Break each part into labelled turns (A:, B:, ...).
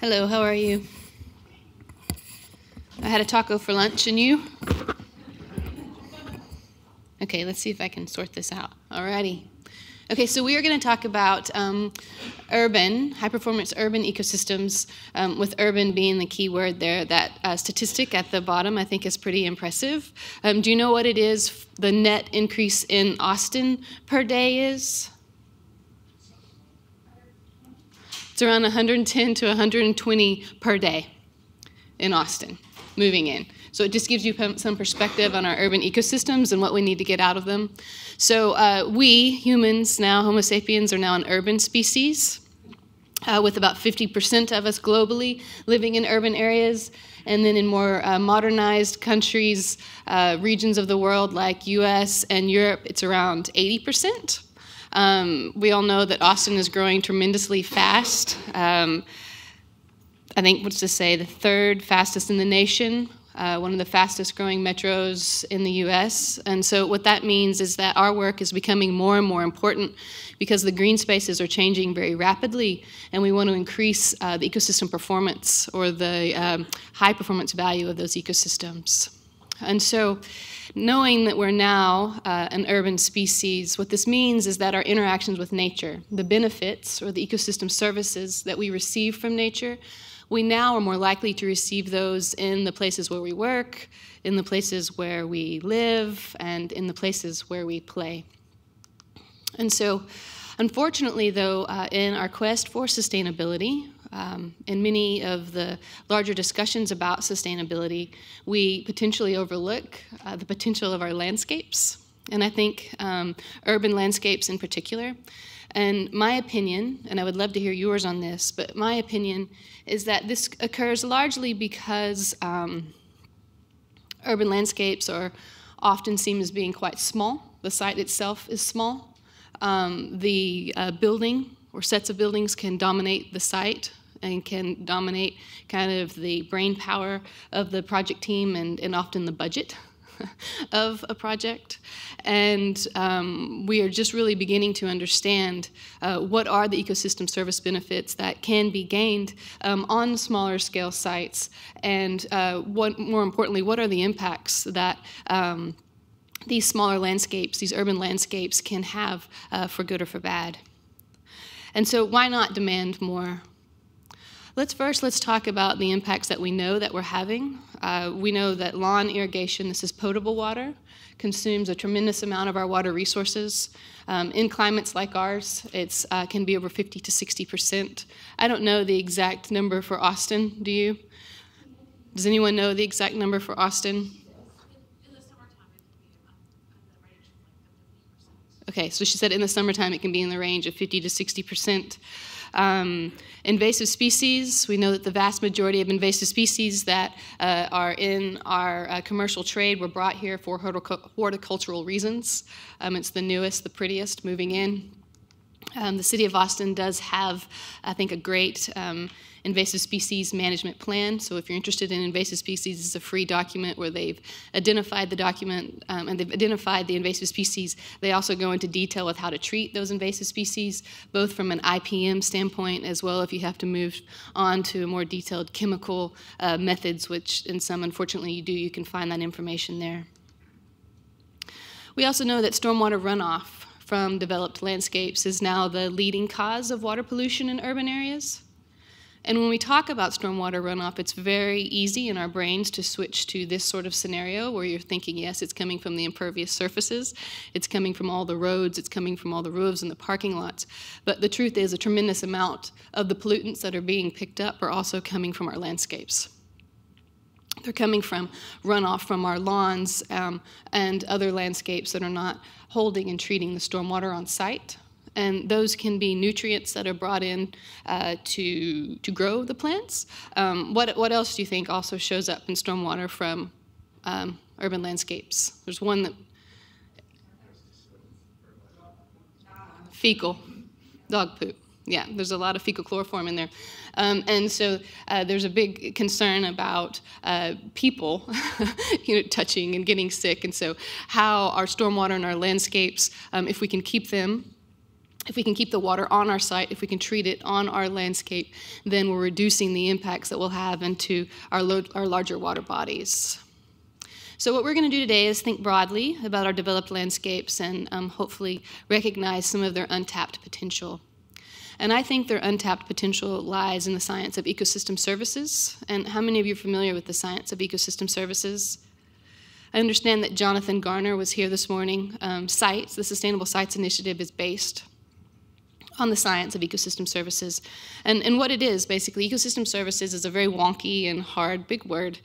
A: Hello, how are you? I had a taco for lunch, and you? Okay, let's see if I can sort this out. Alrighty. Okay, so we are going to talk about um, urban, high performance urban ecosystems, um, with urban being the key word there. That uh, statistic at the bottom I think is pretty impressive. Um, do you know what it is the net increase in Austin per day is? It's around 110 to 120 per day in Austin, moving in. So it just gives you some perspective on our urban ecosystems and what we need to get out of them. So uh, we, humans now, Homo sapiens, are now an urban species. Uh, with about 50% of us globally living in urban areas. And then in more uh, modernized countries, uh, regions of the world like US and Europe, it's around 80%. Um, we all know that Austin is growing tremendously fast. Um, I think, what's to say, the third fastest in the nation uh, one of the fastest growing metros in the US. And so, what that means is that our work is becoming more and more important because the green spaces are changing very rapidly, and we want to increase uh, the ecosystem performance or the um, high performance value of those ecosystems. And so, knowing that we're now uh, an urban species, what this means is that our interactions with nature, the benefits or the ecosystem services that we receive from nature, we now are more likely to receive those in the places where we work, in the places where we live, and in the places where we play. And so, unfortunately, though, uh, in our quest for sustainability, um, in many of the larger discussions about sustainability, we potentially overlook uh, the potential of our landscapes, and I think um, urban landscapes in particular. And my opinion, and I would love to hear yours on this, but my opinion is that this occurs largely because um, urban landscapes are often seen as being quite small. The site itself is small. Um, the uh, building or sets of buildings can dominate the site and can dominate kind of the brain power of the project team and, and often the budget of a project. And um, we are just really beginning to understand uh, what are the ecosystem service benefits that can be gained um, on smaller scale sites, and uh, what, more importantly, what are the impacts that um, these smaller landscapes, these urban landscapes, can have uh, for good or for bad. And so, why not demand more Let's first let's talk about the impacts that we know that we're having. Uh, we know that lawn irrigation, this is potable water, consumes a tremendous amount of our water resources. Um, in climates like ours, it uh, can be over 50 to 60 percent. I don't know the exact number for Austin. Do you? Does anyone know the exact number for Austin? Okay, so she said in the summertime it can be in the range of 50 to 60 percent. Um, invasive species, we know that the vast majority of invasive species that uh, are in our uh, commercial trade were brought here for horticultural reasons. Um, it's the newest, the prettiest moving in. Um, the city of Austin does have, I think, a great um, invasive species management plan. So if you're interested in invasive species, it's a free document where they've identified the document um, and they've identified the invasive species. They also go into detail with how to treat those invasive species, both from an IPM standpoint as well if you have to move on to more detailed chemical uh, methods, which in some, unfortunately, you do. You can find that information there. We also know that stormwater runoff from developed landscapes is now the leading cause of water pollution in urban areas. And when we talk about stormwater runoff, it's very easy in our brains to switch to this sort of scenario where you're thinking, yes, it's coming from the impervious surfaces, it's coming from all the roads, it's coming from all the roofs and the parking lots. But the truth is, a tremendous amount of the pollutants that are being picked up are also coming from our landscapes. They're coming from runoff from our lawns um, and other landscapes that are not holding and treating the stormwater on site and those can be nutrients that are brought in uh, to to grow the plants. Um, what what else do you think also shows up in stormwater from um, urban landscapes? There's one that fecal dog poop. Yeah, there's a lot of fecal coliform in there. Um, and so uh, there's a big concern about uh, people you know, touching and getting sick. And so, how our stormwater and our landscapes, um, if we can keep them if we can keep the water on our site, if we can treat it on our landscape, then we're reducing the impacts that we'll have into our, our larger water bodies. So what we're going to do today is think broadly about our developed landscapes and um, hopefully recognize some of their untapped potential. And I think their untapped potential lies in the science of ecosystem services. And how many of you are familiar with the science of ecosystem services? I understand that Jonathan Garner was here this morning. Um, SITES, the Sustainable Sites Initiative, is based on the science of ecosystem services. And, and what it is, basically, ecosystem services is a very wonky and hard big word,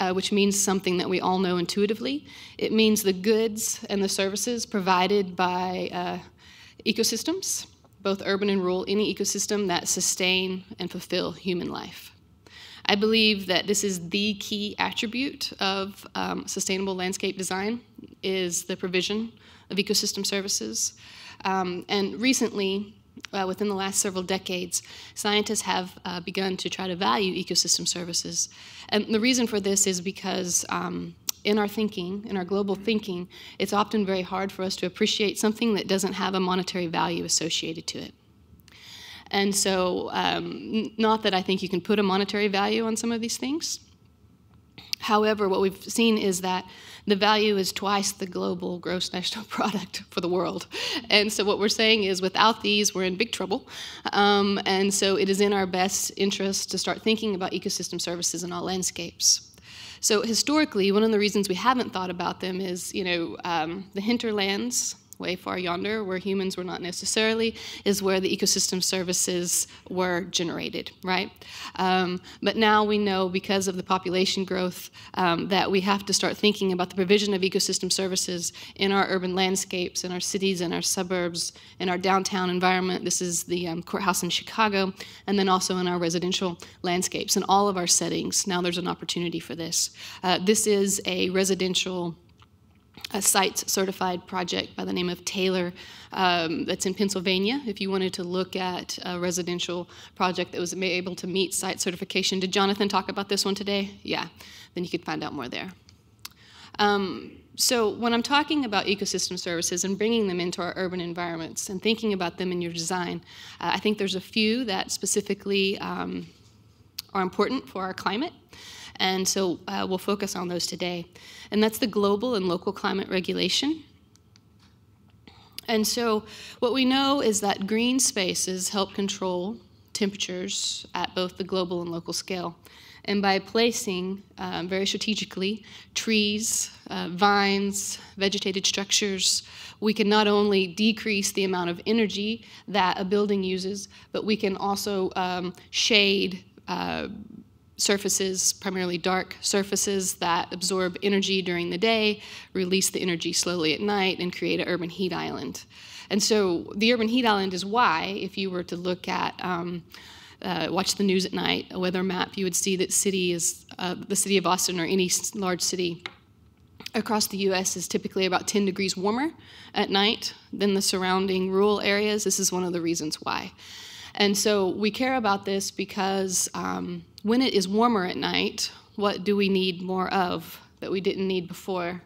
A: uh, which means something that we all know intuitively. It means the goods and the services provided by uh, ecosystems, both urban and rural, any ecosystem that sustain and fulfill human life. I believe that this is the key attribute of um, sustainable landscape design is the provision of ecosystem services. Um, and recently, uh, within the last several decades, scientists have uh, begun to try to value ecosystem services. And the reason for this is because um, in our thinking, in our global thinking, it's often very hard for us to appreciate something that doesn't have a monetary value associated to it. And so, um, not that I think you can put a monetary value on some of these things. However, what we've seen is that the value is twice the global gross national product for the world. And so what we're saying is without these, we're in big trouble. Um, and so it is in our best interest to start thinking about ecosystem services in all landscapes. So historically, one of the reasons we haven't thought about them is, you know, um, the hinterlands way far yonder, where humans were not necessarily, is where the ecosystem services were generated, right? Um, but now we know because of the population growth um, that we have to start thinking about the provision of ecosystem services in our urban landscapes, in our cities, in our suburbs, in our downtown environment. This is the um, courthouse in Chicago, and then also in our residential landscapes. In all of our settings, now there's an opportunity for this. Uh, this is a residential a site certified project by the name of Taylor um, that's in Pennsylvania. If you wanted to look at a residential project that was able to meet site certification, did Jonathan talk about this one today? Yeah, then you could find out more there. Um, so when I'm talking about ecosystem services and bringing them into our urban environments and thinking about them in your design, uh, I think there's a few that specifically um, are important for our climate. And so uh, we'll focus on those today. And that's the global and local climate regulation. And so what we know is that green spaces help control temperatures at both the global and local scale. And by placing um, very strategically trees, uh, vines, vegetated structures, we can not only decrease the amount of energy that a building uses, but we can also um, shade uh, surfaces, primarily dark surfaces that absorb energy during the day, release the energy slowly at night, and create an urban heat island. And so the urban heat island is why, if you were to look at um, uh, watch the news at night, a weather map, you would see that city is uh, the city of Austin or any large city across the U.S. is typically about 10 degrees warmer at night than the surrounding rural areas. This is one of the reasons why. And so we care about this because um, when it is warmer at night, what do we need more of that we didn't need before?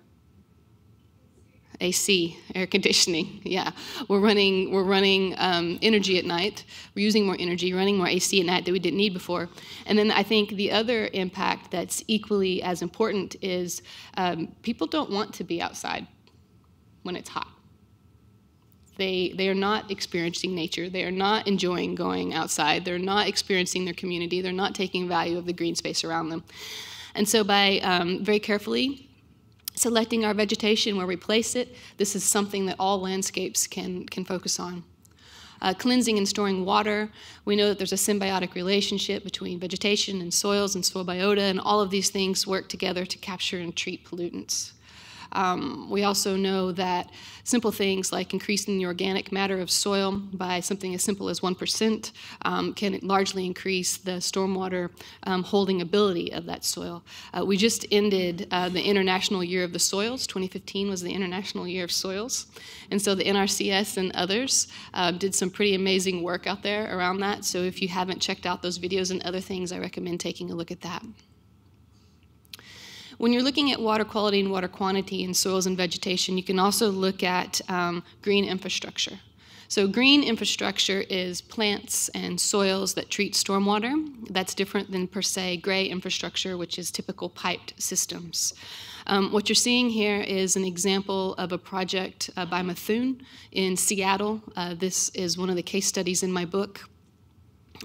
A: AC, air conditioning. Yeah, we're running we're running um, energy at night. We're using more energy, running more AC at night that we didn't need before. And then I think the other impact that's equally as important is um, people don't want to be outside when it's hot. They, they are not experiencing nature. They are not enjoying going outside. They're not experiencing their community. They're not taking value of the green space around them. And so, by um, very carefully selecting our vegetation where we place it, this is something that all landscapes can, can focus on. Uh, cleansing and storing water. We know that there's a symbiotic relationship between vegetation and soils and soil biota, and all of these things work together to capture and treat pollutants. Um, we also know that simple things like increasing the organic matter of soil by something as simple as 1% um, can largely increase the stormwater um, holding ability of that soil. Uh, we just ended uh, the International Year of the Soils. 2015 was the International Year of Soils. And so the NRCS and others uh, did some pretty amazing work out there around that. So if you haven't checked out those videos and other things, I recommend taking a look at that. When you're looking at water quality and water quantity in soils and vegetation, you can also look at um, green infrastructure. So, green infrastructure is plants and soils that treat stormwater. That's different than, per se, gray infrastructure, which is typical piped systems. Um, what you're seeing here is an example of a project uh, by Mithun in Seattle. Uh, this is one of the case studies in my book.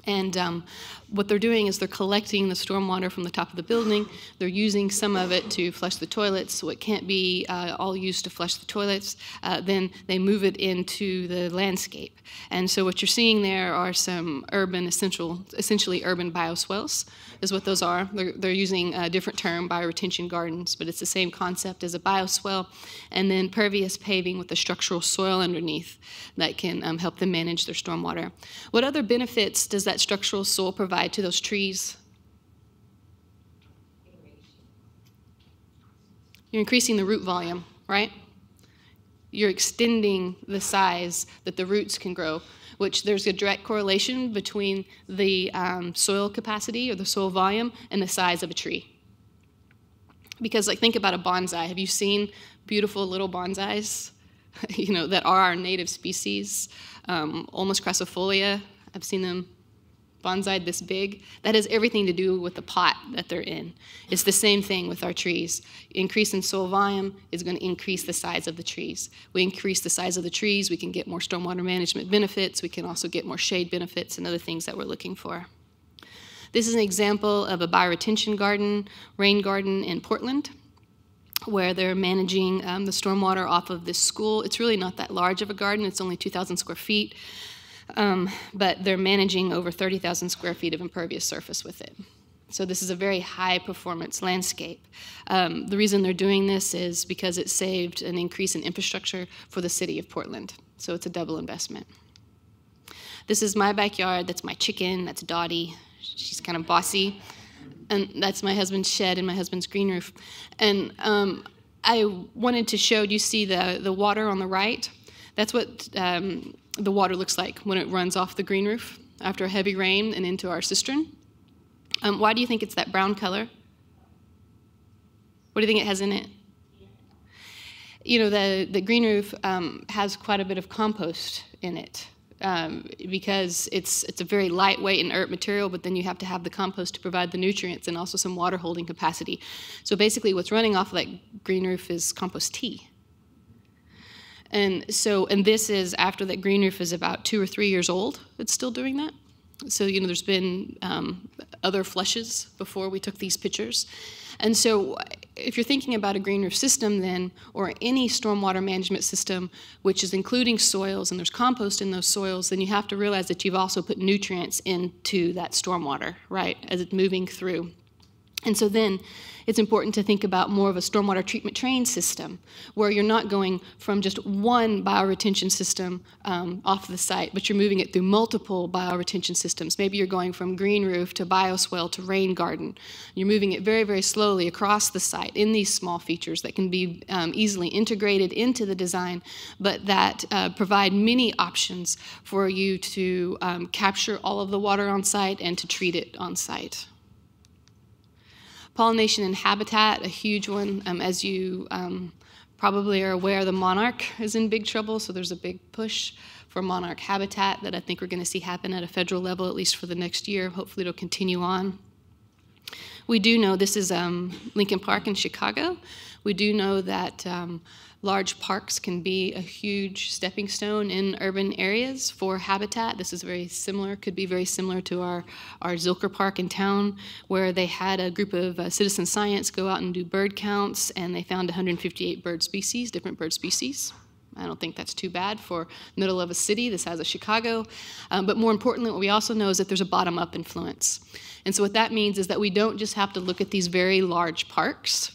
A: And um, what they're doing is they're collecting the stormwater from the top of the building. They're using some of it to flush the toilets, so it can't be uh, all used to flush the toilets. Uh, then they move it into the landscape. And so what you're seeing there are some urban, essential, essentially urban bioswales, is what those are. They're, they're using a different term, bioretention gardens, but it's the same concept as a bioswale. And then pervious paving with the structural soil underneath that can um, help them manage their stormwater. What other benefits does that structural soil provide? Provide to those trees? You're increasing the root volume, right? You're extending the size that the roots can grow, which there's a direct correlation between the um, soil capacity or the soil volume and the size of a tree. Because, like, think about a bonsai. Have you seen beautiful little bonsais? you know, that are our native species. Um, Ulmus crassifolia, I've seen them bonsai this big, that has everything to do with the pot that they're in. It's the same thing with our trees. Increase in soil volume is going to increase the size of the trees. We increase the size of the trees, we can get more stormwater management benefits, we can also get more shade benefits and other things that we're looking for. This is an example of a bioretention garden, rain garden in Portland where they're managing um, the stormwater off of this school. It's really not that large of a garden, it's only 2,000 square feet, um, but they're managing over 30,000 square feet of impervious surface with it. So this is a very high performance landscape. Um, the reason they're doing this is because it saved an increase in infrastructure for the city of Portland. So it's a double investment. This is my backyard. That's my chicken. That's Dottie. She's kind of bossy. And that's my husband's shed and my husband's green roof. And um, I wanted to show, you see the, the water on the right? That's what um, the water looks like when it runs off the green roof after a heavy rain and into our cistern. Um, why do you think it's that brown color? What do you think it has in it? You know, the, the green roof um, has quite a bit of compost in it um, because it's, it's a very lightweight inert material, but then you have to have the compost to provide the nutrients and also some water holding capacity. So basically, what's running off of that green roof is compost tea. And so, and this is after that green roof is about two or three years old. It's still doing that. So, you know, there's been um, other flushes before we took these pictures. And so, if you're thinking about a green roof system, then, or any stormwater management system, which is including soils and there's compost in those soils, then you have to realize that you've also put nutrients into that stormwater, right, as it's moving through. And so then it's important to think about more of a stormwater treatment train system where you're not going from just one bioretention system um, off the site, but you're moving it through multiple bioretention systems. Maybe you're going from green roof to bioswale to rain garden. You're moving it very, very slowly across the site in these small features that can be um, easily integrated into the design, but that uh, provide many options for you to um, capture all of the water on site and to treat it on site. Pollination and habitat, a huge one. Um, as you um, probably are aware, the monarch is in big trouble, so there's a big push for monarch habitat that I think we're going to see happen at a federal level, at least for the next year. Hopefully, it'll continue on. We do know this is um, Lincoln Park in Chicago. We do know that um, large parks can be a huge stepping stone in urban areas for habitat. This is very similar, could be very similar to our, our Zilker Park in town, where they had a group of uh, citizen science go out and do bird counts, and they found 158 bird species, different bird species. I don't think that's too bad for middle of a city the size of Chicago. Um, but more importantly, what we also know is that there's a bottom-up influence. And so what that means is that we don't just have to look at these very large parks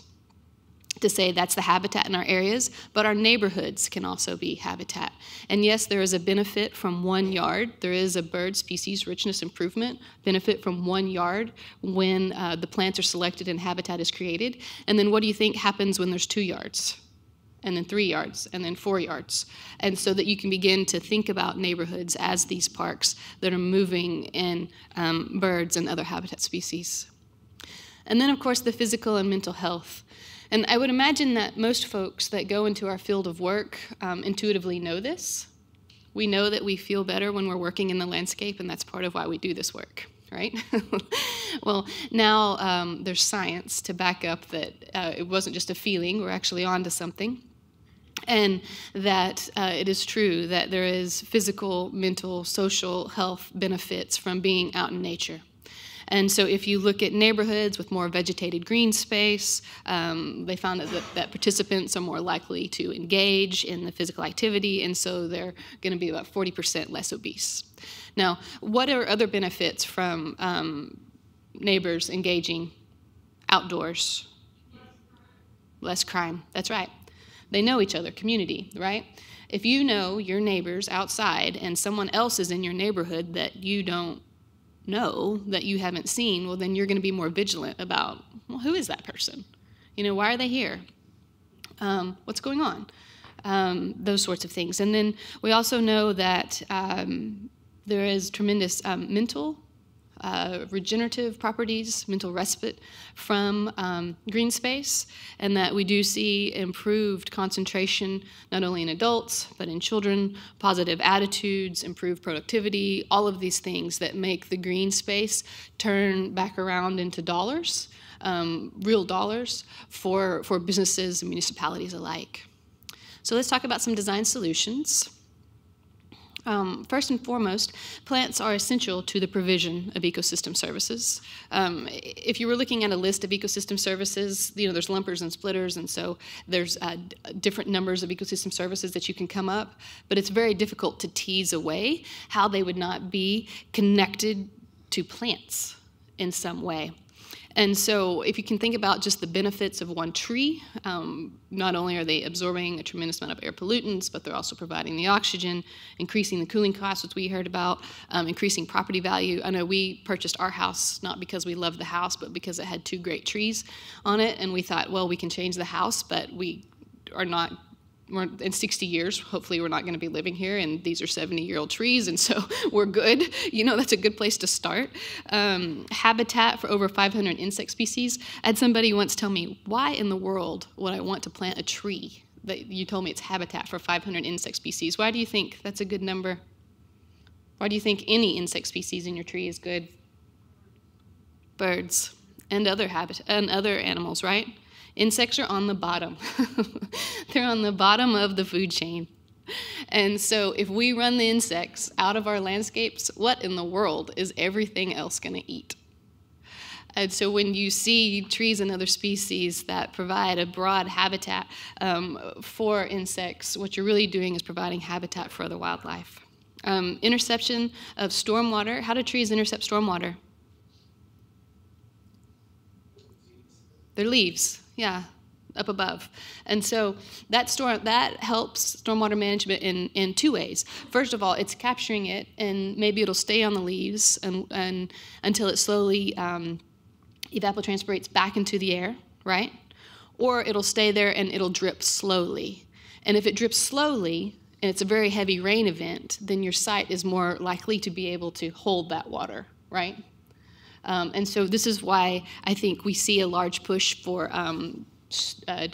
A: to say that's the habitat in our areas, but our neighborhoods can also be habitat. And yes, there is a benefit from one yard. There is a bird species richness improvement benefit from one yard when uh, the plants are selected and habitat is created. And then what do you think happens when there's two yards? And then three yards, and then four yards. And so that you can begin to think about neighborhoods as these parks that are moving in um, birds and other habitat species. And then, of course, the physical and mental health. And I would imagine that most folks that go into our field of work um, intuitively know this. We know that we feel better when we're working in the landscape, and that's part of why we do this work, right? well, now um, there's science to back up that uh, it wasn't just a feeling, we're actually onto something. And that uh, it is true that there is physical, mental, social health benefits from being out in nature. And so, if you look at neighborhoods with more vegetated green space, um, they found that, that participants are more likely to engage in the physical activity, and so they're going to be about 40% less obese. Now, what are other benefits from um, neighbors engaging outdoors? Less crime. That's right. They know each other, community, right? If you know your neighbors outside and someone else is in your neighborhood that you don't know that you haven't seen, well, then you're going to be more vigilant about, well, who is that person? You know, why are they here? Um, what's going on? Um, those sorts of things. And then we also know that um, there is tremendous um, mental uh, regenerative properties, mental respite from um, green space, and that we do see improved concentration not only in adults but in children, positive attitudes, improved productivity, all of these things that make the green space turn back around into dollars, um, real dollars for, for businesses and municipalities alike. So let's talk about some design solutions. Um, first and foremost, plants are essential to the provision of ecosystem services. Um, if you were looking at a list of ecosystem services, you know, there's lumpers and splitters, and so there's uh, different numbers of ecosystem services that you can come up, but it's very difficult to tease away how they would not be connected to plants in some way. And so, if you can think about just the benefits of one tree, um, not only are they absorbing a tremendous amount of air pollutants, but they're also providing the oxygen, increasing the cooling costs, which we heard about, um, increasing property value. I know we purchased our house not because we loved the house, but because it had two great trees on it, and we thought, well, we can change the house, but we are not in 60 years hopefully we're not going to be living here and these are 70 year old trees and so we're good. You know that's a good place to start. Um, habitat for over 500 insect species. I had somebody once tell me why in the world would i want to plant a tree that you told me it's habitat for 500 insect species? Why do you think that's a good number? Why do you think any insect species in your tree is good? Birds and other habitat and other animals right Insects are on the bottom. They're on the bottom of the food chain. And so if we run the insects out of our landscapes, what in the world is everything else going to eat? And so when you see trees and other species that provide a broad habitat um, for insects, what you're really doing is providing habitat for other wildlife. Um, interception of stormwater. How do trees intercept stormwater? Their leaves yeah, up above. And so that storm that helps stormwater management in, in two ways. First of all, it's capturing it, and maybe it'll stay on the leaves and, and until it slowly um, evapotranspirates back into the air, right? Or it'll stay there and it'll drip slowly. And if it drips slowly, and it's a very heavy rain event, then your site is more likely to be able to hold that water, right? Um, and so this is why I think we see a large push for um, uh,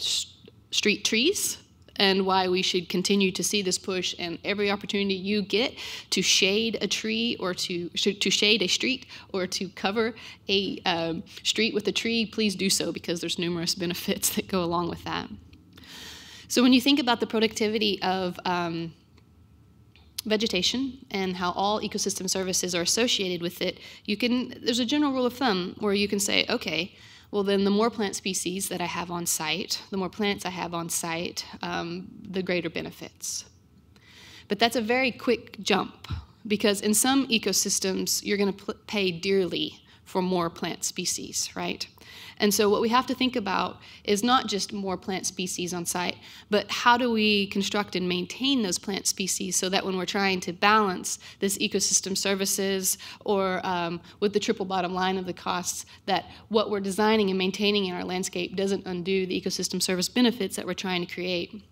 A: street trees and why we should continue to see this push and every opportunity you get to shade a tree or to to shade a street or to cover a um, street with a tree please do so because there's numerous benefits that go along with that. So when you think about the productivity of um, vegetation and how all ecosystem services are associated with it, you can there's a general rule of thumb where you can say, okay, well then the more plant species that I have on site, the more plants I have on site, um, the greater benefits. But that's a very quick jump because in some ecosystems you're going to pay dearly for more plant species, right? And so, what we have to think about is not just more plant species on site, but how do we construct and maintain those plant species so that when we're trying to balance this ecosystem services or um, with the triple bottom line of the costs, that what we're designing and maintaining in our landscape doesn't undo the ecosystem service benefits that we're trying to create.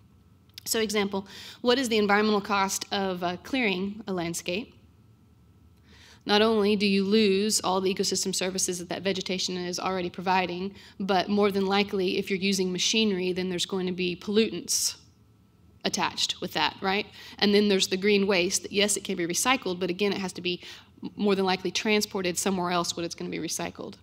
A: So, example, what is the environmental cost of uh, clearing a landscape? Not only do you lose all the ecosystem services that that vegetation is already providing, but more than likely, if you're using machinery, then there's going to be pollutants attached with that, right? And then there's the green waste. That, yes, it can be recycled, but again, it has to be more than likely transported somewhere else when it's going to be recycled.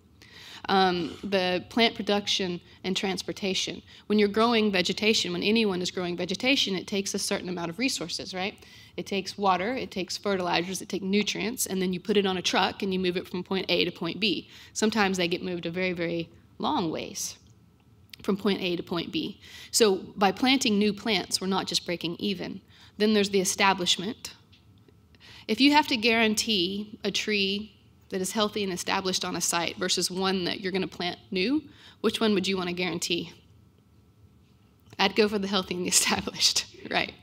A: Um, the plant production and transportation. When you're growing vegetation, when anyone is growing vegetation, it takes a certain amount of resources, right? It takes water, it takes fertilizers, it takes nutrients, and then you put it on a truck and you move it from point A to point B. Sometimes they get moved a very, very long ways from point A to point B. So by planting new plants, we're not just breaking even. Then there's the establishment. If you have to guarantee a tree that is healthy and established on a site versus one that you're going to plant new, which one would you want to guarantee? I'd go for the healthy and the established, right?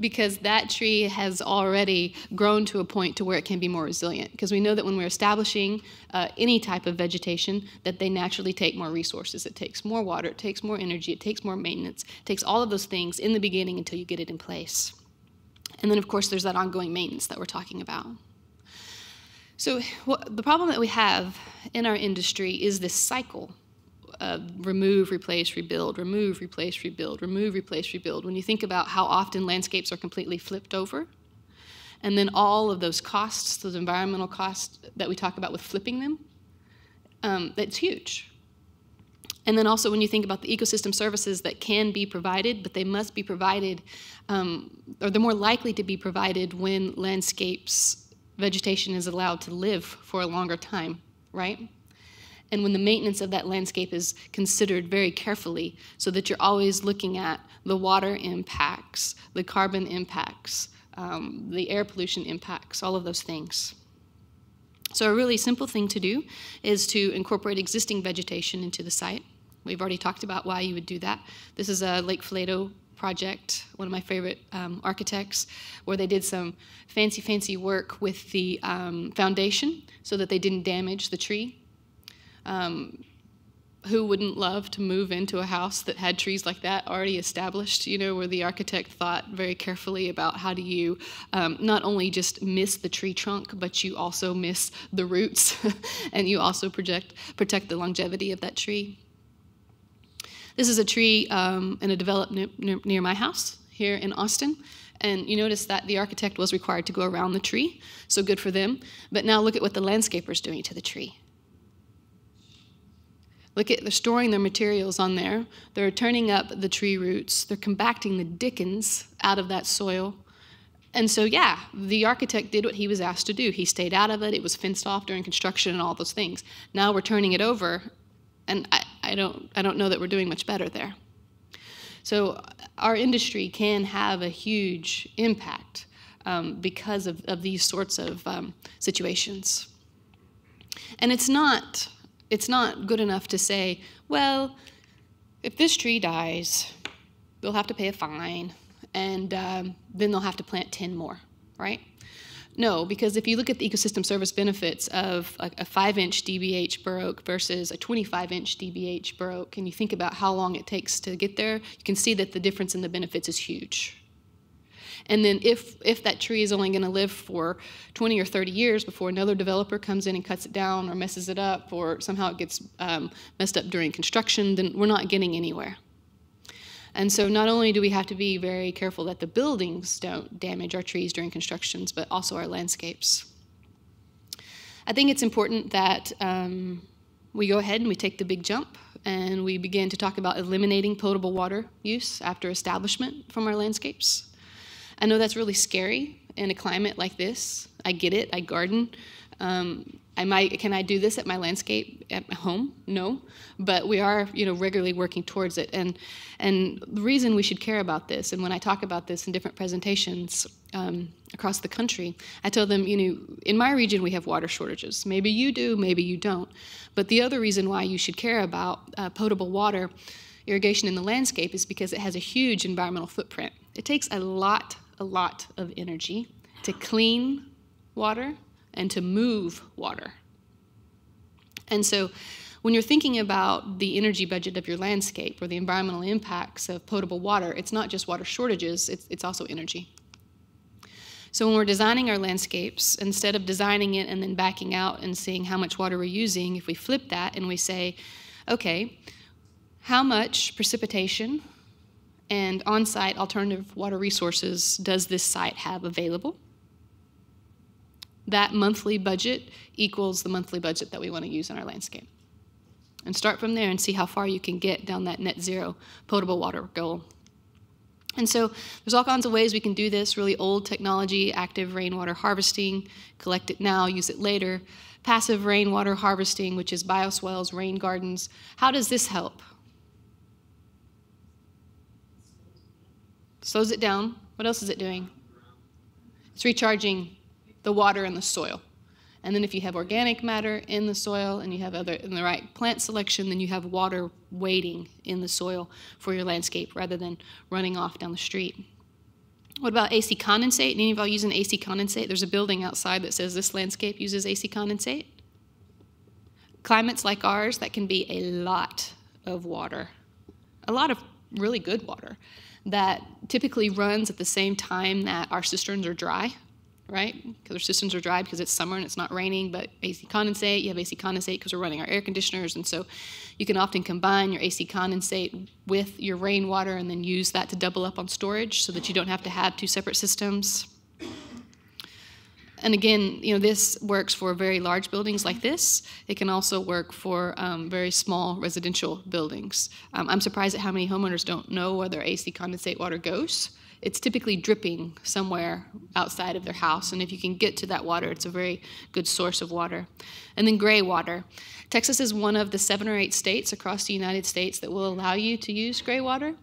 A: Because that tree has already grown to a point to where it can be more resilient. Because we know that when we're establishing uh, any type of vegetation, that they naturally take more resources. It takes more water, it takes more energy, it takes more maintenance, it takes all of those things in the beginning until you get it in place. And then, of course, there's that ongoing maintenance that we're talking about. So, the problem that we have in our industry is this cycle uh, remove, replace, rebuild, remove, replace, rebuild, remove, replace, rebuild. When you think about how often landscapes are completely flipped over, and then all of those costs, those environmental costs that we talk about with flipping them, um, that's huge. And then also when you think about the ecosystem services that can be provided, but they must be provided, um, or they're more likely to be provided when landscapes, vegetation is allowed to live for a longer time, right? And when the maintenance of that landscape is considered very carefully so that you're always looking at the water impacts, the carbon impacts, um, the air pollution impacts, all of those things. So, a really simple thing to do is to incorporate existing vegetation into the site. We've already talked about why you would do that. This is a Lake Flato project, one of my favorite um, architects, where they did some fancy, fancy work with the um, foundation so that they didn't damage the tree. Um, who wouldn't love to move into a house that had trees like that already established, you know, where the architect thought very carefully about how do you um, not only just miss the tree trunk, but you also miss the roots and you also project, protect the longevity of that tree. This is a tree um, in a development near, near my house here in Austin. And you notice that the architect was required to go around the tree, so good for them. But now look at what the landscaper is doing to the tree. Look at, they're storing their materials on there. They're turning up the tree roots. They're compacting the dickens out of that soil. And so, yeah, the architect did what he was asked to do. He stayed out of it. It was fenced off during construction and all those things. Now we're turning it over, and I, I don't, I don't know that we're doing much better there. So our industry can have a huge impact um, because of, of these sorts of um, situations. And it's not it's not good enough to say, well, if this tree dies, they'll have to pay a fine, and um, then they'll have to plant 10 more, right? No, because if you look at the ecosystem service benefits of a, a 5 inch DBH bur versus a 25 inch DBH bur and you think about how long it takes to get there, you can see that the difference in the benefits is huge. And then if, if that tree is only going to live for 20 or 30 years before another developer comes in and cuts it down or messes it up or somehow it gets um, messed up during construction, then we're not getting anywhere. And so not only do we have to be very careful that the buildings don't damage our trees during constructions, but also our landscapes. I think it's important that um, we go ahead and we take the big jump and we begin to talk about eliminating potable water use after establishment from our landscapes. I know that's really scary in a climate like this. I get it. I garden. Um, I might can I do this at my landscape at my home? No, but we are you know regularly working towards it. And and the reason we should care about this, and when I talk about this in different presentations um, across the country, I tell them you know in my region we have water shortages. Maybe you do, maybe you don't. But the other reason why you should care about uh, potable water irrigation in the landscape is because it has a huge environmental footprint. It takes a lot a lot of energy to clean water and to move water. And so when you're thinking about the energy budget of your landscape or the environmental impacts of potable water, it's not just water shortages, it's, it's also energy. So when we're designing our landscapes, instead of designing it and then backing out and seeing how much water we're using, if we flip that and we say, okay, how much precipitation and on-site alternative water resources does this site have available? That monthly budget equals the monthly budget that we want to use in our landscape. And start from there and see how far you can get down that net zero potable water goal. And so there's all kinds of ways we can do this, really old technology, active rainwater harvesting, collect it now, use it later, passive rainwater harvesting, which is bioswales, rain gardens. How does this help? Slows it down. What else is it doing? It's recharging the water in the soil. And then if you have organic matter in the soil and you have other in the right plant selection, then you have water waiting in the soil for your landscape rather than running off down the street. What about AC condensate? Any of y'all using AC condensate? There's a building outside that says this landscape uses AC condensate. Climates like ours, that can be a lot of water, a lot of really good water that typically runs at the same time that our cisterns are dry right? Because our systems are dry because it's summer and it's not raining, but AC condensate, you have AC condensate because we're running our air conditioners. And so you can often combine your AC condensate with your rainwater and then use that to double up on storage so that you don't have to have two separate systems. And again, you know, this works for very large buildings like this. It can also work for um, very small residential buildings. Um, I'm surprised at how many homeowners don't know where their AC condensate water goes it's typically dripping somewhere outside of their house. And if you can get to that water, it's a very good source of water. And then gray water. Texas is one of the seven or eight states across the United States that will allow you to use gray water.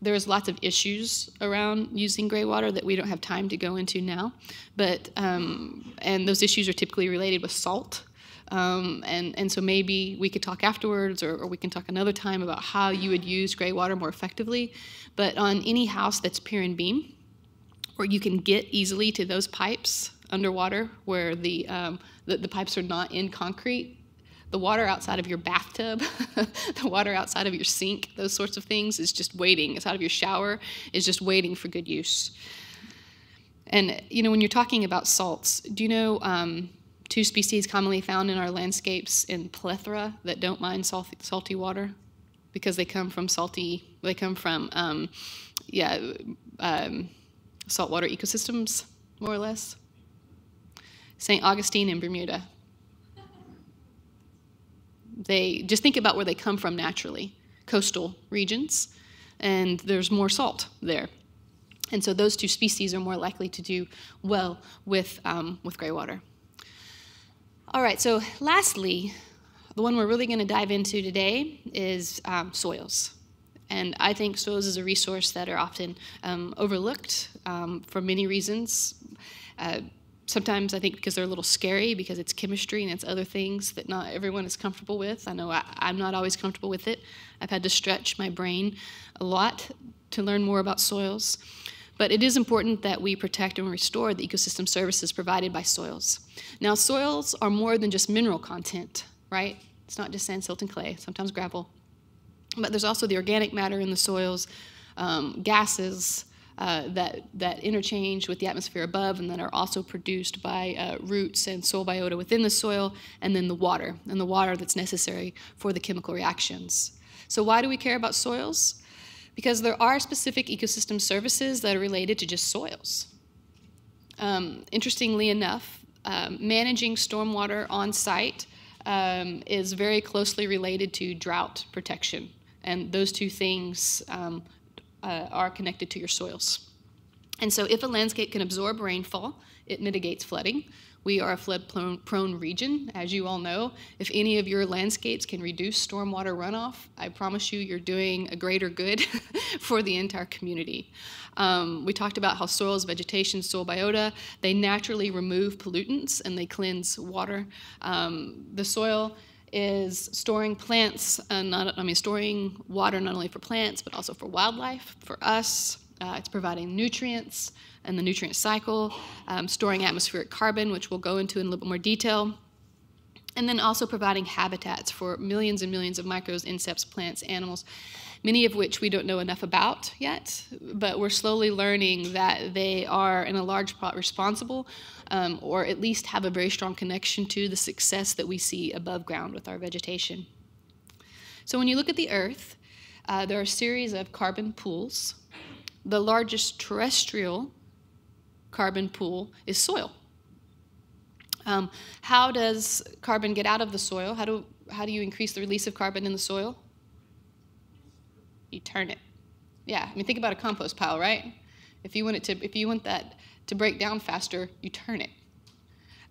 A: There's lots of issues around using gray water that we don't have time to go into now. But, um, and those issues are typically related with salt. Um, and, and so maybe we could talk afterwards or, or, we can talk another time about how you would use gray water more effectively. But on any house that's pier and beam, or you can get easily to those pipes underwater where the, um, the, the pipes are not in concrete, the water outside of your bathtub, the water outside of your sink, those sorts of things is just waiting. It's out of your shower is just waiting for good use. And you know, when you're talking about salts, do you know um, two species commonly found in our landscapes in plethora that don't mind salty, salty water because they come from salty, they come from, um, yeah, um, saltwater ecosystems, more or less. St. Augustine in Bermuda. They just think about where they come from naturally, coastal regions, and there's more salt there. And so those two species are more likely to do well with, um, with gray water. All right, so lastly, the one we're really going to dive into today is um, soils. And I think soils is a resource that are often um, overlooked um, for many reasons. Uh, sometimes I think because they're a little scary because it's chemistry and it's other things that not everyone is comfortable with. I know I, I'm not always comfortable with it. I've had to stretch my brain a lot to learn more about soils. But it is important that we protect and restore the ecosystem services provided by soils. Now, soils are more than just mineral content, right? It's not just sand, silt, and clay, sometimes gravel. But there's also the organic matter in the soils, um, gases uh, that, that interchange with the atmosphere above and that are also produced by uh, roots and soil biota within the soil, and then the water, and the water that's necessary for the chemical reactions. So why do we care about soils? because there are specific ecosystem services that are related to just soils. Um, interestingly enough, um, managing stormwater on site um, is very closely related to drought protection, and those two things um, uh, are connected to your soils. And so, if a landscape can absorb rainfall, it mitigates flooding. We are a flood prone region, as you all know. If any of your landscapes can reduce stormwater runoff, I promise you you're doing a greater good for the entire community. Um, we talked about how soils, vegetation, soil biota, they naturally remove pollutants and they cleanse water. Um, the soil is storing plants, and not, I mean, storing water not only for plants, but also for wildlife, for us. Uh, it's providing nutrients and the nutrient cycle, um, storing atmospheric carbon, which we'll go into in a little bit more detail, and then also providing habitats for millions and millions of microbes, insects, plants, animals, many of which we don't know enough about yet, but we're slowly learning that they are, in a large part, responsible um, or at least have a very strong connection to the success that we see above ground with our vegetation. So when you look at the earth, uh, there are a series of carbon pools. The largest terrestrial carbon pool is soil. Um, how does carbon get out of the soil? How do, how do you increase the release of carbon in the soil? You turn it. Yeah, I mean, think about a compost pile, right? If you want it to, if you want that to break down faster, you turn it.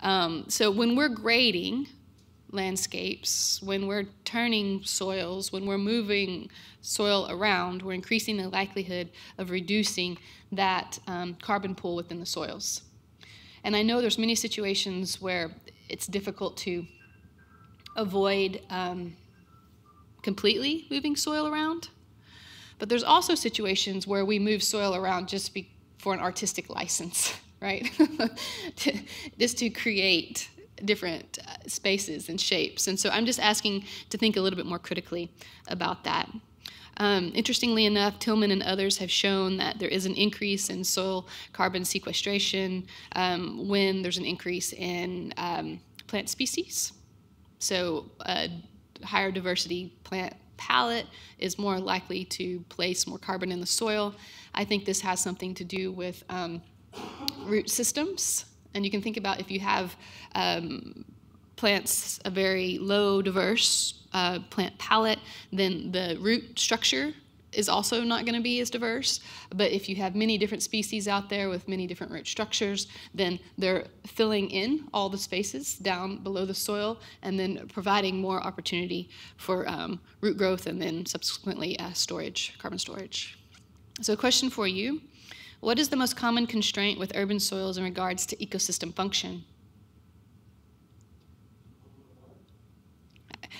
A: Um, so when we're grading landscapes, when we're turning soils, when we're moving soil around, we're increasing the likelihood of reducing that um, carbon pool within the soils. And I know there's many situations where it's difficult to avoid um, completely moving soil around. But there's also situations where we move soil around just be, for an artistic license, right? to, just to create different uh, spaces and shapes. And so I'm just asking to think a little bit more critically about that. Um, interestingly enough, Tilman and others have shown that there is an increase in soil carbon sequestration um, when there's an increase in um, plant species. So a higher diversity plant palette is more likely to place more carbon in the soil. I think this has something to do with um, root systems. And you can think about if you have um, plants a very low diverse uh, plant palette, then the root structure is also not going to be as diverse. But if you have many different species out there with many different root structures, then they're filling in all the spaces down below the soil and then providing more opportunity for um, root growth and then subsequently uh, storage, carbon storage. So, a question for you What is the most common constraint with urban soils in regards to ecosystem function?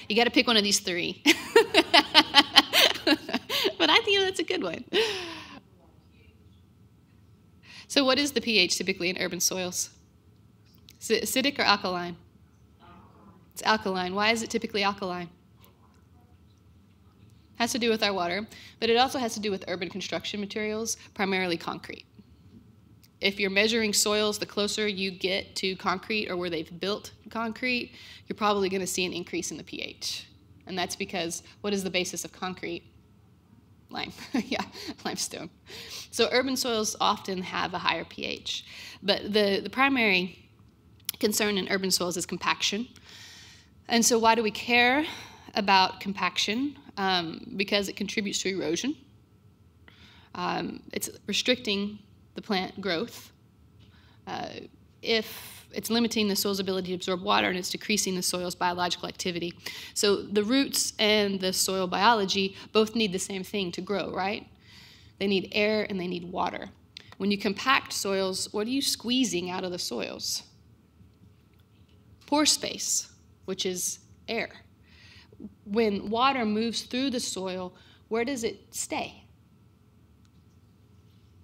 A: You got to pick one of these three. but I think that's a good one. So, what is the pH typically in urban soils? Is it acidic or alkaline? It's alkaline. Why is it typically alkaline? Has to do with our water, but it also has to do with urban construction materials, primarily concrete if you're measuring soils, the closer you get to concrete or where they've built concrete, you're probably going to see an increase in the pH. And that's because what is the basis of concrete? Lime, yeah, limestone. So urban soils often have a higher pH. But the, the primary concern in urban soils is compaction. And so why do we care about compaction? Um, because it contributes to erosion. Um, it's restricting the plant growth. Uh, if it's limiting the soil's ability to absorb water and it's decreasing the soil's biological activity. So the roots and the soil biology both need the same thing to grow, right? They need air and they need water. When you compact soils, what are you squeezing out of the soils? Pore space, which is air. When water moves through the soil, where does it stay?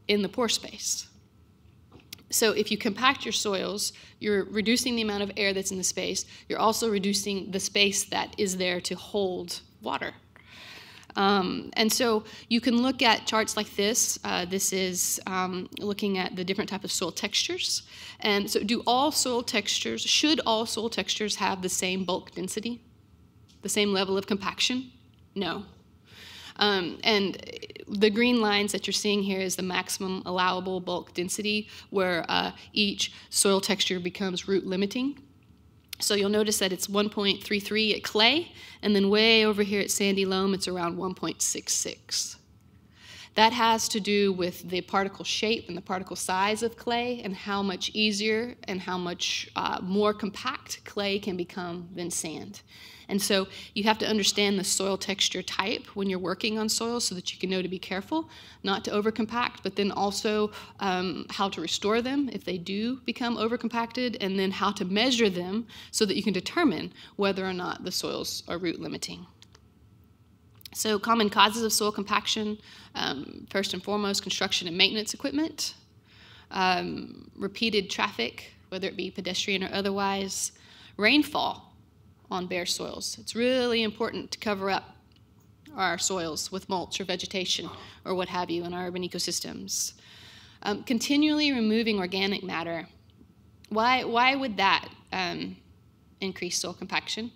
A: in the pore space. So if you compact your soils, you're reducing the amount of air that's in the space. You're also reducing the space that is there to hold water. Um, and so you can look at charts like this. Uh, this is um, looking at the different type of soil textures. And so do all soil textures, should all soil textures have the same bulk density? The same level of compaction? No. Um, and the green lines that you're seeing here is the maximum allowable bulk density, where uh, each soil texture becomes root limiting. So you'll notice that it's 1.33 at clay, and then way over here at sandy loam, it's around 1.66. That has to do with the particle shape and the particle size of clay and how much easier and how much uh, more compact clay can become than sand. And so you have to understand the soil texture type when you're working on soil so that you can know to be careful, not to overcompact, but then also um, how to restore them if they do become overcompacted, and then how to measure them so that you can determine whether or not the soils are root limiting. So, common causes of soil compaction um, first and foremost, construction and maintenance equipment, um, repeated traffic, whether it be pedestrian or otherwise, rainfall, on bare soils. It's really important to cover up our soils with mulch or vegetation or what have you in our urban ecosystems. Um, continually removing organic matter. Why, why would that um, increase soil compaction?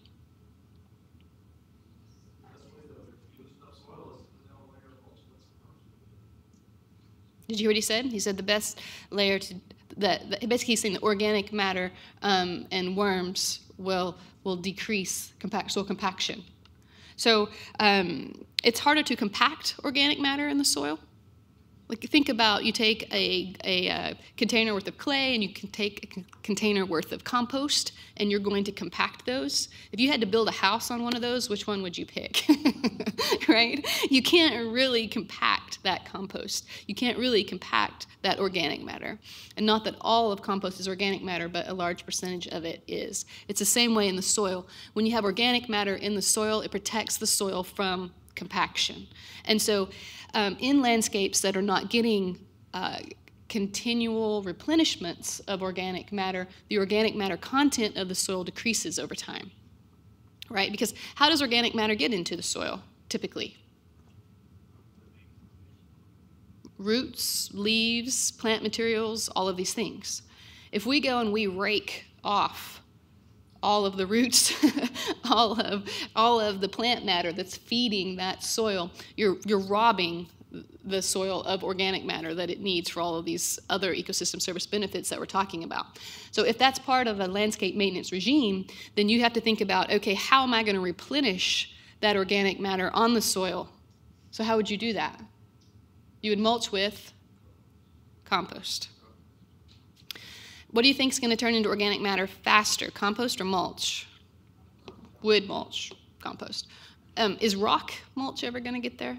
A: Did you hear what he said? He said the best layer to that basically he's saying the organic matter um, and worms will will decrease compact soil compaction. So um, it's harder to compact organic matter in the soil like think about you take a, a, a, uh, container worth of clay and you can take a container worth of compost and you're going to compact those. If you had to build a house on one of those, which one would you pick? right? You can't really compact that compost. You can't really compact that organic matter. And not that all of compost is organic matter, but a large percentage of it is. It's the same way in the soil. When you have organic matter in the soil, it protects the soil from compaction. And so um, in landscapes that are not getting uh, continual replenishments of organic matter, the organic matter content of the soil decreases over time. Right? Because how does organic matter get into the soil typically? Roots, leaves, plant materials, all of these things. If we go and we rake off all of the roots, all of all of the plant matter that's feeding that soil. You're you're robbing the soil of organic matter that it needs for all of these other ecosystem service benefits that we're talking about. So if that's part of a landscape maintenance regime, then you have to think about, okay, how am I going to replenish that organic matter on the soil? So how would you do that? You would mulch with compost. What do you think is going to turn into organic matter faster, compost or mulch? Wood mulch, compost. Um, is rock mulch ever going to get there?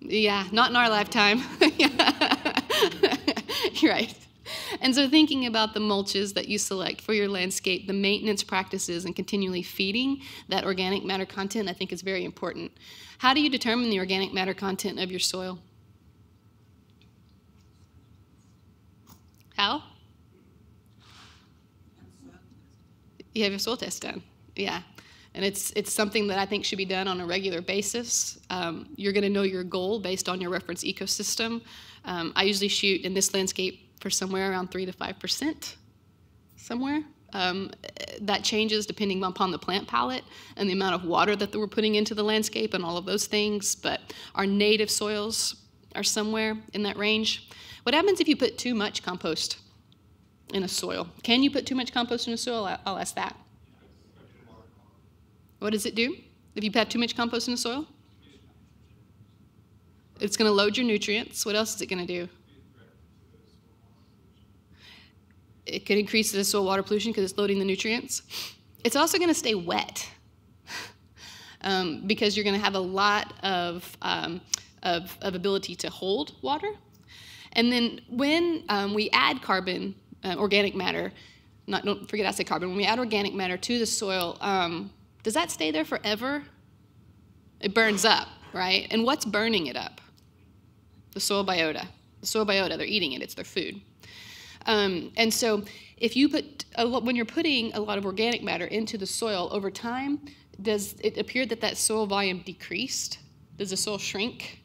A: Yeah, not in our lifetime. Right. And so, thinking about the mulches that you select for your landscape, the maintenance practices, and continually feeding that organic matter content, I think is very important. How do you determine the organic matter content of your soil? How? You have your soil test done. Yeah. And it's, it's something that I think should be done on a regular basis. Um, you're going to know your goal based on your reference ecosystem. Um, I usually shoot in this landscape for somewhere around 3 to 5%, somewhere. Um, that changes depending upon the plant palette and the amount of water that we're putting into the landscape and all of those things. But our native soils are somewhere in that range. What happens if you put too much compost in a soil? Can you put too much compost in a soil? I'll ask that. What does it do if you put too much compost in the soil? It's going to load your nutrients. What else is it going to do? It could increase the soil water pollution because it's loading the nutrients. It's also going to stay wet um, because you're going to have a lot of, um, of, of ability to hold water. And then when um, we add carbon, uh, organic matter, not don't forget I say carbon. When we add organic matter to the soil, um, does that stay there forever? It burns up, right? And what's burning it up? The soil biota. The soil biota. They're eating it. It's their food. Um, and so, if you put a, when you're putting a lot of organic matter into the soil over time, does it appear that that soil volume decreased? Does the soil shrink?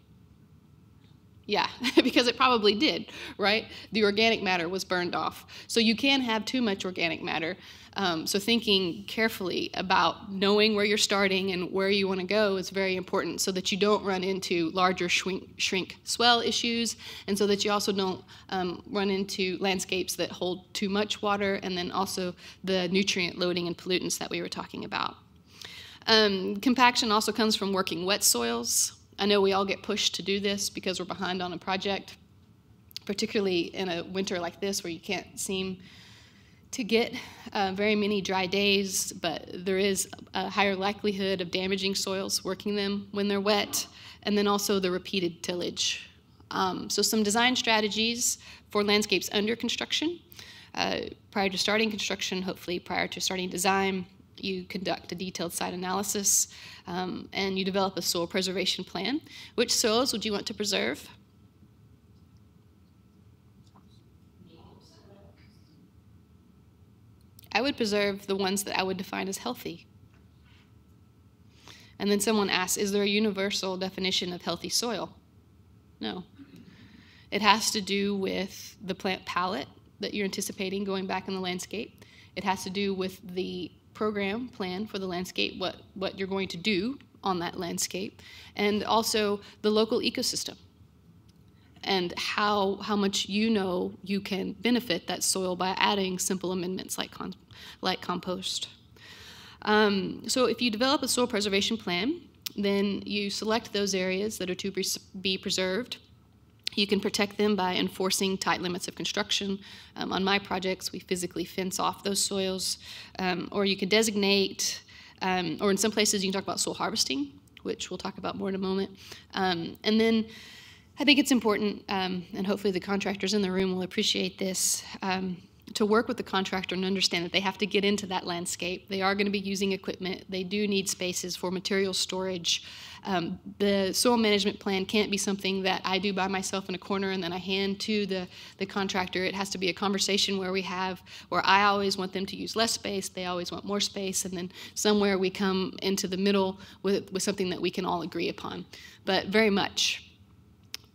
A: Yeah, because it probably did, right? The organic matter was burned off. So you can have too much organic matter. Um, so thinking carefully about knowing where you're starting and where you want to go is very important so that you don't run into larger shrink, shrink swell issues and so that you also don't um, run into landscapes that hold too much water and then also the nutrient loading and pollutants that we were talking about. Um, compaction also comes from working wet soils. I know we all get pushed to do this because we're behind on a project, particularly in a winter like this where you can't seem to get uh, very many dry days, but there is a higher likelihood of damaging soils working them when they're wet, and then also the repeated tillage. Um, so some design strategies for landscapes under construction. Uh, prior to starting construction, hopefully prior to starting design, you conduct a detailed site analysis um, and you develop a soil preservation plan. Which soils would you want to preserve? I would preserve the ones that I would define as healthy. And then someone asks, is there a universal definition of healthy soil? No. It has to do with the plant palette that you're anticipating going back in the landscape. It has to do with the program plan for the landscape, what, what you're going to do on that landscape, and also the local ecosystem. and how, how much you know you can benefit that soil by adding simple amendments like, con- like compost. Um, so if you develop a soil preservation plan, then you select those areas that are to be preserved. You can protect them by enforcing tight limits of construction. Um, on my projects, we physically fence off those soils, um, or you can designate, um, or in some places, you can talk about soil harvesting, which we'll talk about more in a moment. Um, and then I think it's important, um, and hopefully the contractors in the room will appreciate this, um, to work with the contractor and understand that they have to get into that landscape. They are going to be using equipment. They do need spaces for material storage. Um, the soil management plan can't be something that I do by myself in a corner and then I hand to the, the contractor. It has to be a conversation where we have, where I always want them to use less space, they always want more space, and then somewhere we come into the middle with, with something that we can all agree upon. But very much,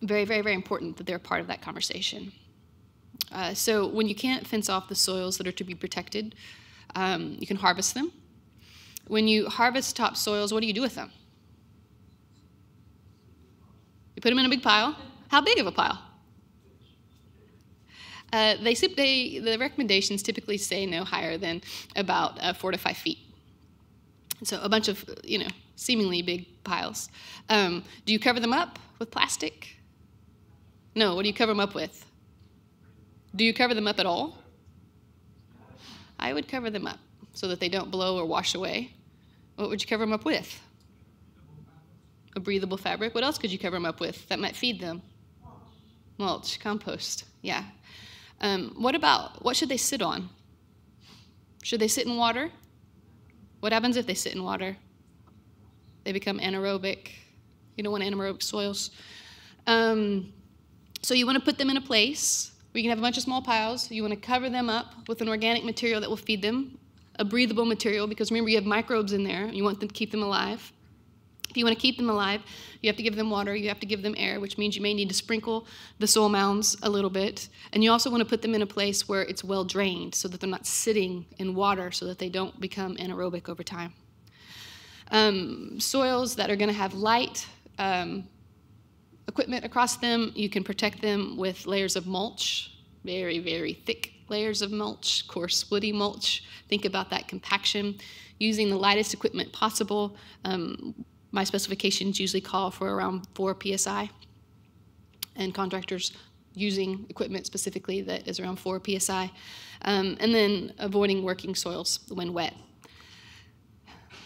A: very, very, very important that they're part of that conversation. Uh, so when you can't fence off the soils that are to be protected, um, you can harvest them. When you harvest topsoils, what do you do with them? You put them in a big pile. How big of a pile? Uh, they, they, the recommendations typically say no higher than about uh, four to five feet. So a bunch of, you know, seemingly big piles. Um, do you cover them up with plastic? No, what do you cover them up with? Do you cover them up at all? I would cover them up so that they don't blow or wash away. What would you cover them up with? A breathable fabric. What else could you cover them up with that might feed them? Mulch, compost. Yeah. Um, what about what should they sit on? Should they sit in water? What happens if they sit in water? They become anaerobic. You don't want anaerobic soils. Um, so you want to put them in a place where you can have a bunch of small piles. You want to cover them up with an organic material that will feed them, a breathable material, because remember you have microbes in there. You want them to keep them alive. If you want to keep them alive, you have to give them water, you have to give them air, which means you may need to sprinkle the soil mounds a little bit. And you also want to put them in a place where it's well drained so that they're not sitting in water so that they don't become anaerobic over time. Um, soils that are going to have light um, equipment across them, you can protect them with layers of mulch, very, very thick layers of mulch, coarse woody mulch. Think about that compaction. Using the lightest equipment possible. Um, my specifications usually call for around 4 psi, and contractors using equipment specifically that is around 4 psi, um, and then avoiding working soils when wet.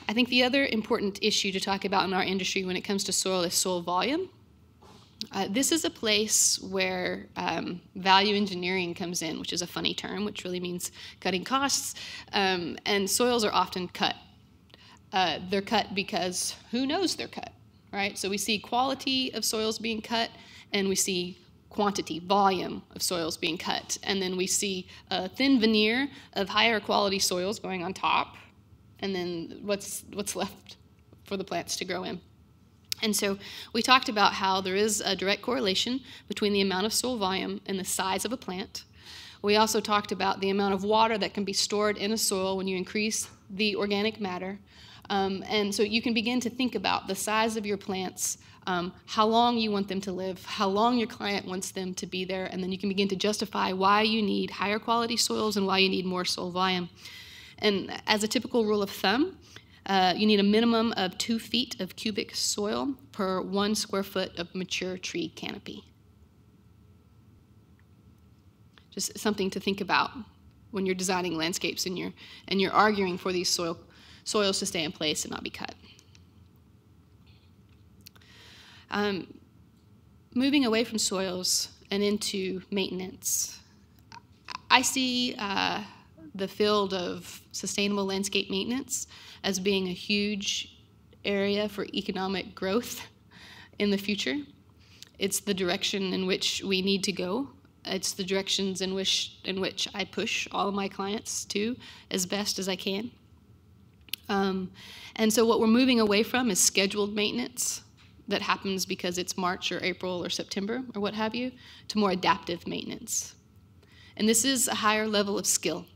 A: I think the other important issue to talk about in our industry when it comes to soil is soil volume. Uh, this is a place where um, value engineering comes in, which is a funny term, which really means cutting costs. Um, and soils are often cut uh, they're cut because who knows they're cut, right? So we see quality of soils being cut, and we see quantity, volume of soils being cut, and then we see a thin veneer of higher quality soils going on top, and then what's what's left for the plants to grow in. And so we talked about how there is a direct correlation between the amount of soil volume and the size of a plant. We also talked about the amount of water that can be stored in a soil when you increase the organic matter. Um, and so you can begin to think about the size of your plants, um, how long you want them to live, how long your client wants them to be there, and then you can begin to justify why you need higher quality soils and why you need more soil volume. And as a typical rule of thumb, uh, you need a minimum of two feet of cubic soil per one square foot of mature tree canopy. Just something to think about when you're designing landscapes and you're, and you're arguing for these soil soils to stay in place and not be cut. Um, moving away from soils and into maintenance, I see uh, the field of sustainable landscape maintenance as being a huge area for economic growth in the future. It's the direction in which we need to go. It's the directions in which in which I push all of my clients to as best as I can. Um, and so what we're moving away from is scheduled maintenance that happens because it's March or April or September or what have you, to more adaptive maintenance. And this is a higher level of skill.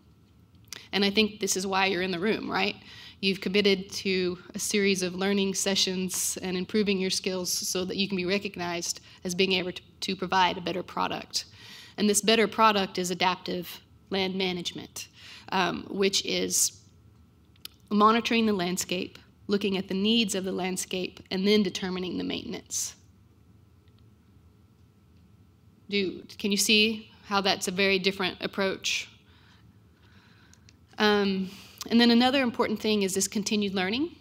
A: And I think this is why you're in the room, right? You've committed to a series of learning sessions and improving your skills so that you can be recognized as being able to, provide a better product. And this better product is adaptive land management, um, which is monitoring the landscape, looking at the needs of the landscape, and then determining the maintenance. Do, can you see how that's a very different approach? Um, and then another important thing is this continued learning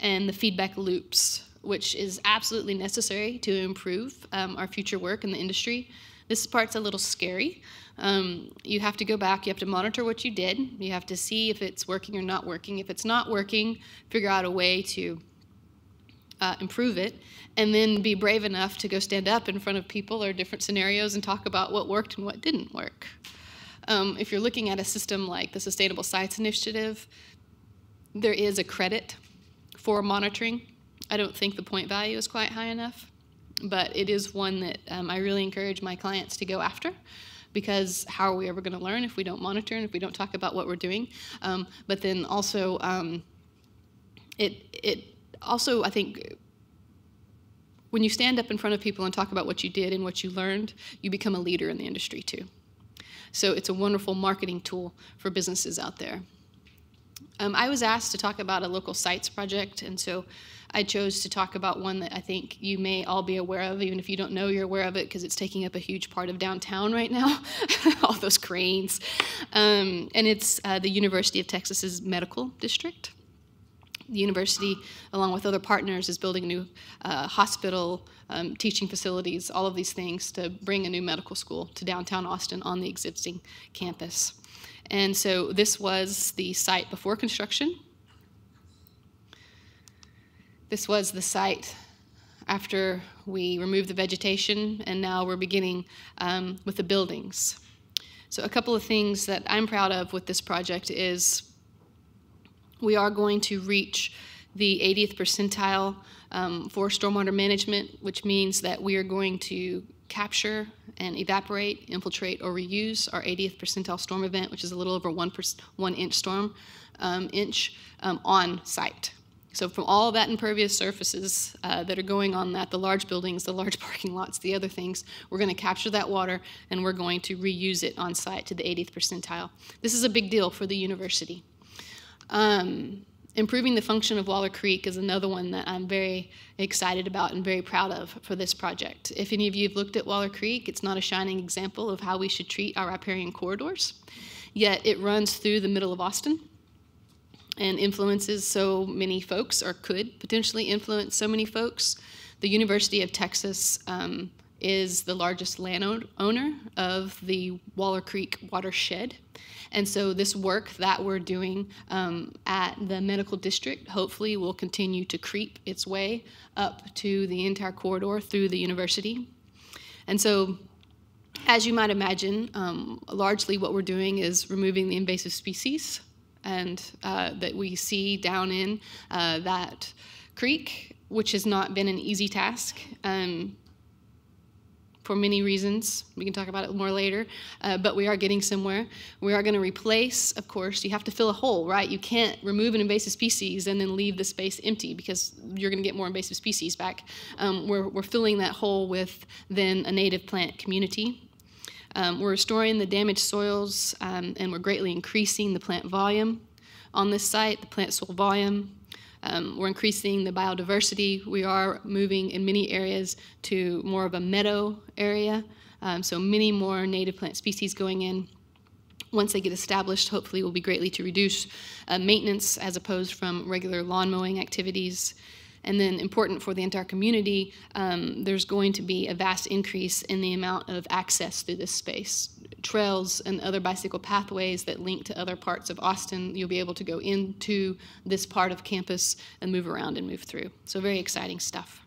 A: and the feedback loops, which is absolutely necessary to improve um, our future work in the industry. This part's a little scary. Um, you have to go back, you have to monitor what you did, you have to see if it's working or not working. If it's not working, figure out a way to uh, improve it, and then be brave enough to go stand up in front of people or different scenarios and talk about what worked and what didn't work. Um, if you're looking at a system like the Sustainable Sites Initiative, there is a credit for monitoring. I don't think the point value is quite high enough, but it is one that um, I really encourage my clients to go after because how are we ever going to learn if we don't monitor and if we don't talk about what we're doing? Um, but then also, um, it, it also, I think, when you stand up in front of people and talk about what you did and what you learned, you become a leader in the industry too. So it's a wonderful marketing tool for businesses out there. Um, I was asked to talk about a local sites project, and so I chose to talk about one that I think you may all be aware of, even if you don't know you're aware of it, because it's taking up a huge part of downtown right now, all those cranes. Um, and it's uh, the University of Texas's medical district. The university, along with other partners, is building a new uh, hospital, um, teaching facilities, all of these things to bring a new medical school to downtown Austin on the existing campus. And so this was the site before construction. This was the site after we removed the vegetation, and now we're beginning um, with the buildings. So a couple of things that I'm proud of with this project is we are going to reach the 80th percentile um, for stormwater management, which means that we are going to capture and evaporate, infiltrate, or reuse our 80th percentile storm event, which is a little over one, one inch storm um, inch um, on site. So from all that impervious surfaces uh, that are going on that, the large buildings, the large parking lots, the other things, we're going to capture that water and we're going to reuse it on site to the 80th percentile. This is a big deal for the university. Um, improving the function of Waller Creek is another one that I'm very excited about and very proud of for this project. If any of you have looked at Waller Creek, it's not a shining example of how we should treat our riparian corridors, yet it runs through the middle of Austin and influences so many folks, or could potentially influence so many folks. The University of Texas um, is the largest landowner of the Waller Creek watershed. And so, this work that we're doing um, at the medical district hopefully will continue to creep its way up to the entire corridor through the university. And so, as you might imagine, um, largely what we're doing is removing the invasive species and uh, that we see down in uh, that creek, which has not been an easy task. Um, for many reasons. We can talk about it more later, uh, but we are getting somewhere. We are going to replace, of course, you have to fill a hole, right? You can't remove an invasive species and then leave the space empty because you're going to get more invasive species back. Um, we're, we're filling that hole with then a native plant community. Um, we're restoring the damaged soils um, and we're greatly increasing the plant volume on this site, the plant soil volume. Um, we're increasing the biodiversity. We are moving in many areas to more of a meadow area, um, so many more native plant species going in. Once they get established, hopefully will be greatly to reduce uh, maintenance as opposed from regular lawn mowing activities. And then important for the entire community, um, there's going to be a vast increase in the amount of access through this space. Trails and other bicycle pathways that link to other parts of Austin, you'll be able to go into this part of campus and move around and move through. So very exciting stuff.